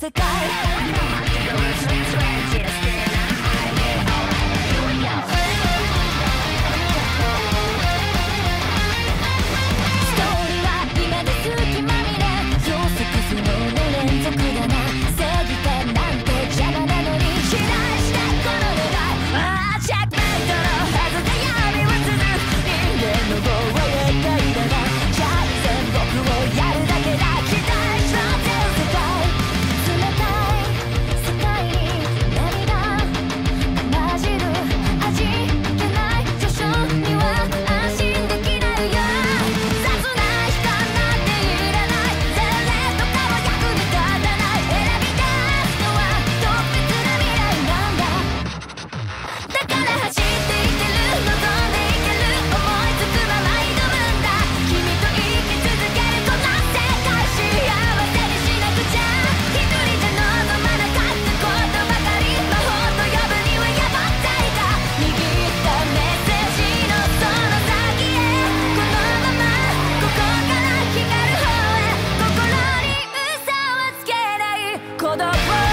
世界 called up.